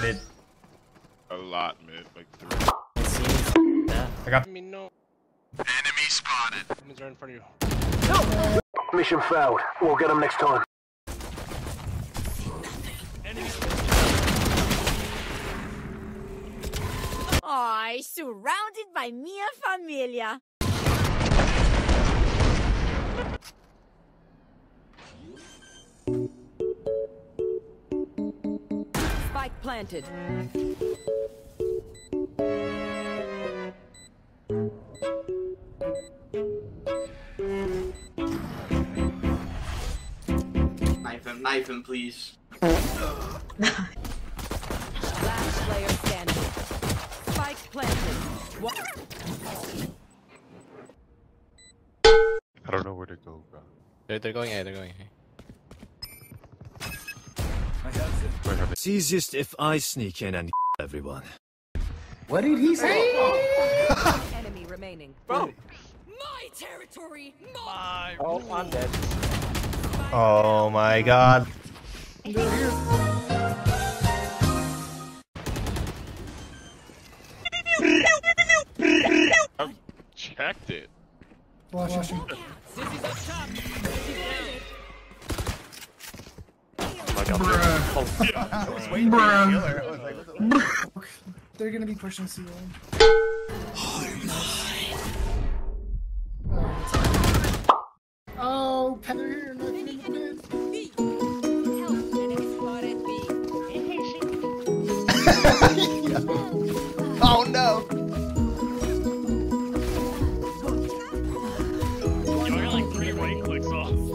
Mid. A lot, mid. Like three. It seems. Yeah. I got. I mean, no. Enemy spotted. Enemies right in front of you. Mission failed. We'll get them next time. Aw, surrounded by Mia Familia. Planted. Knife him, knife him, please. Last player standing. Spike planted. One- I don't know where to go, bro. They're, they're going A, they're going A. Where have It's easiest if I sneak in and everyone. What did he say? enemy remaining. Bro. My territory. My oh, I'm dead. Oh my god. I checked it. They're gonna be pushing ceiling. Oh, Panther here, nothing in the mid. Enemy spotted B. Oh no.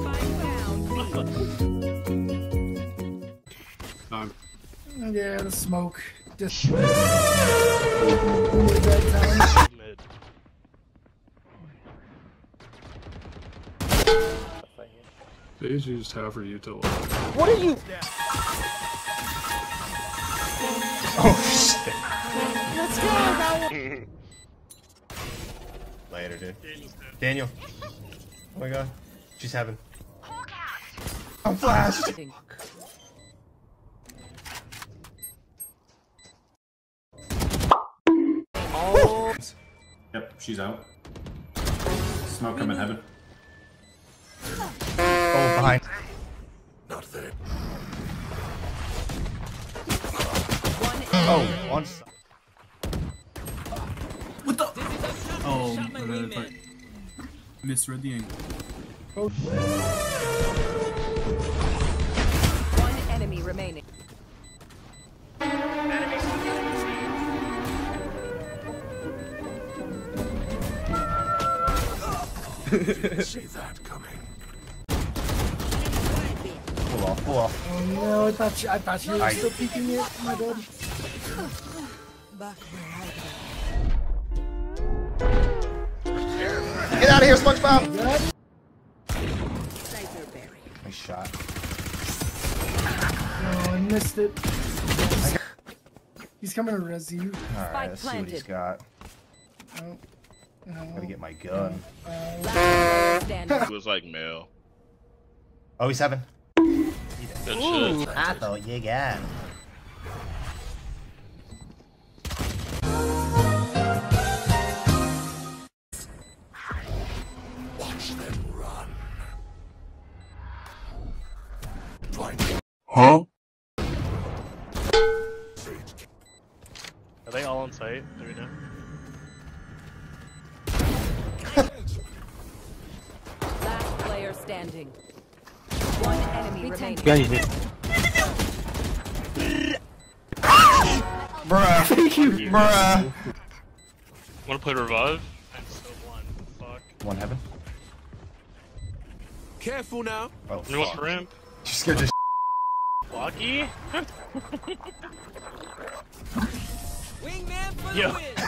Spike down. Yeah, the smoke. Just Mid. These you just have for utility. What are you? Oh shit. Let's go. Later, dude. Daniel. Oh my god. She's having. I'm flashed. Yep, she's out. Smoke coming heaven. Oh, behind. Oh, one. s- Oh, uh, misread the angle. Oh. Shit. One enemy remaining. Pull off, pull off. Oh no, I thought you, I thought you were I- still peeking it. My bad. Get out of here, SpongeBob! God. Nice shot. Oh, I missed it. He's coming to res you. Alright, let's see what he's got. Oh. No. Gotta get my gun. Last. It was like male. Oh, he's having. Good shit. I thought you got him. Are they all on site? Do we know? Standing. One enemy remaining. Bruh. Thank you. Bruh. Wanna play revive? I'm so blind. Fuck. One heaven. Careful now. Oh, Who wants fuck. to ramp? You scared the Lucky? Wingman for Yo. the win.